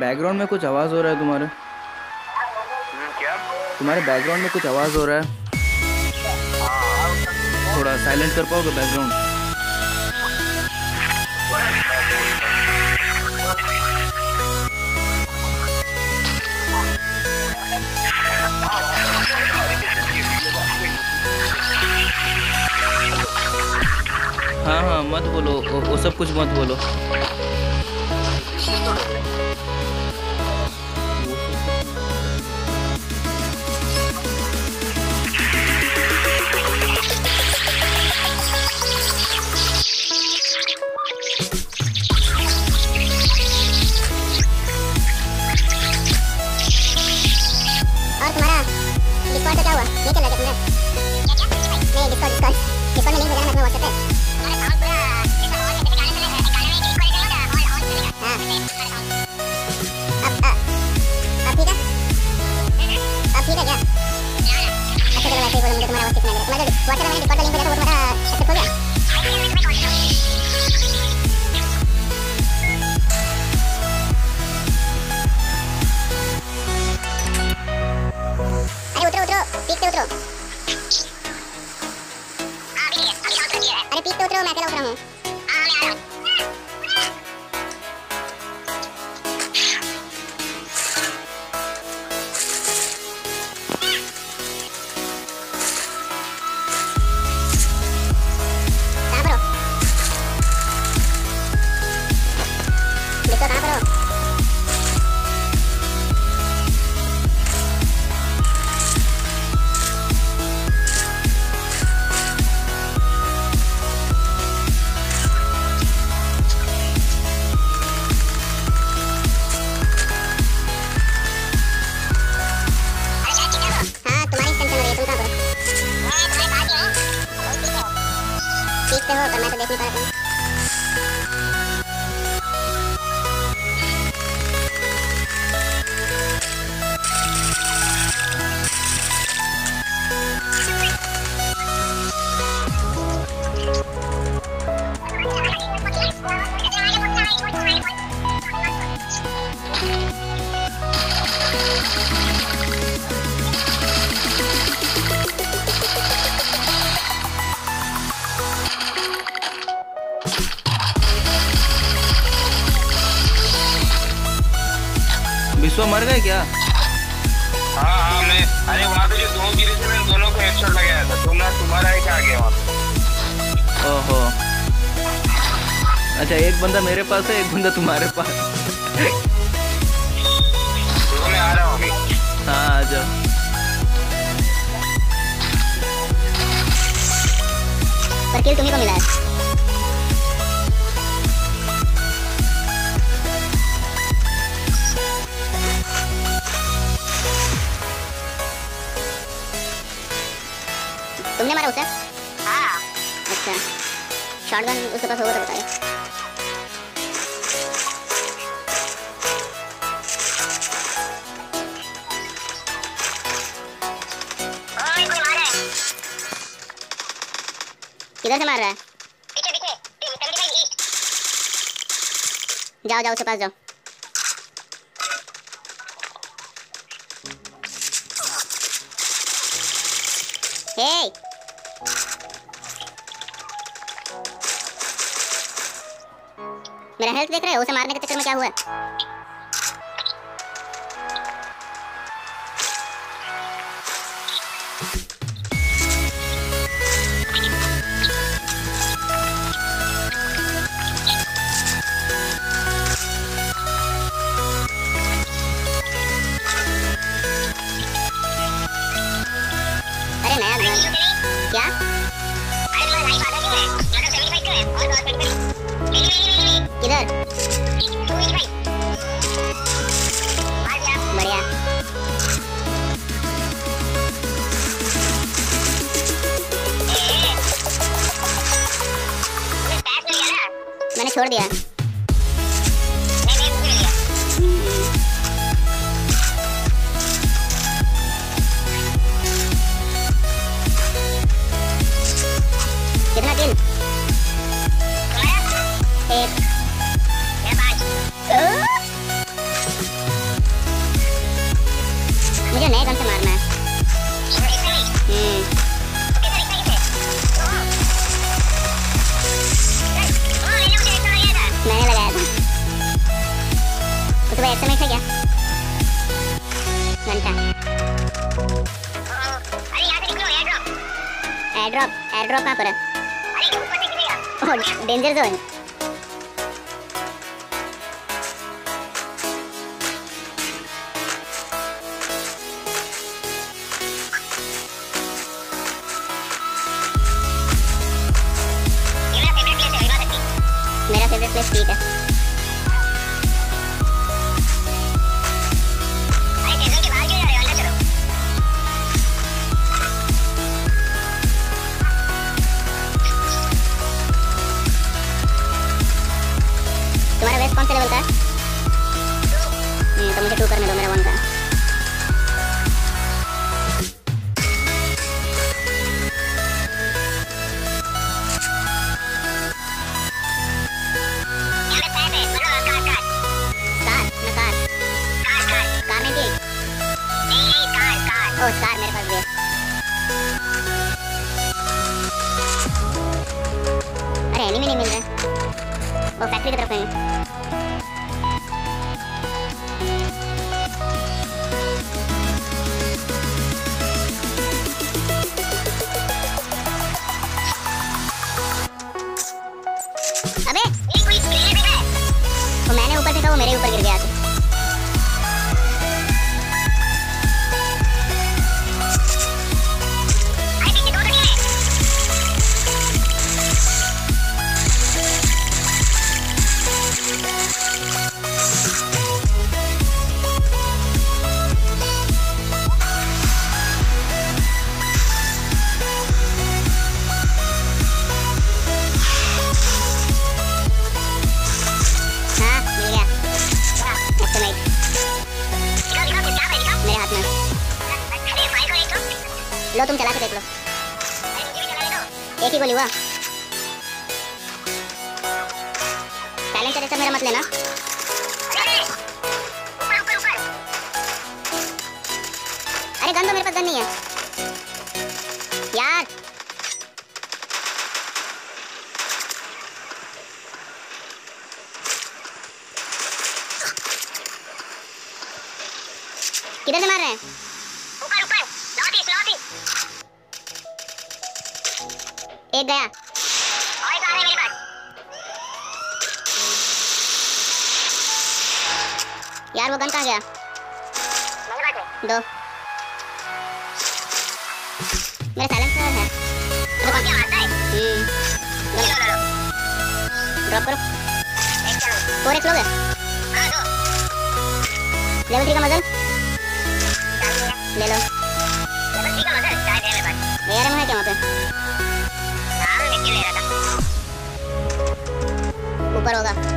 Background में कुछ आवाज़ हो रहा है तुम्हारे? हम्म, क्या? तुम्हारे बैकग्राउंड में कुछ आवाज़ हो रहा है? थोड़ा साइलेंट कर पाओगे बैकग्राउंड हाँ हाँ मत बोलो वो, वो सब कुछ मत बोलो। विश्व मर गए क्या? हाँ हाँ मैं अरे वहाँ पे जो दो गिरे थे मैं दोनों को हेडशॉट लगाया था। तुमने तुम्हारा एक आ गया वहाँ पे। ओहो। अच्छा एक बंदा मेरे पास है एक बंदा तुम्हारे पास देखो मैं आ रहा हूँ। हाँ आ जाओ। पर किल तुम्ही को मिला है। तुमने मारा उसे? हाँ। अच्छा। शॉटगन उसके पास होगा तो बताइए। किधर से मार रहा है? पीछे पीछे। जाओ जाओ उसके पास जाओ। हे मेरा हेल्थ देख रहे हो? उसे मारने के चक्कर में क्या हुआ? are doing. मेरा फेवरेट प्लेस ठीक है ओ चार मेरे पास भी अरे एनिमी नहीं मिल रहा। वो फैक्ट्री की तरफ़ है। भाग गया यार वो गन कहाँ गया? दो। मेरा साइलेंसर है। तो कौन आता है। हम्म। ड्रॉप करो। फोर एक्स लोगे लेवल थ्री का मजल ले लो। pero da.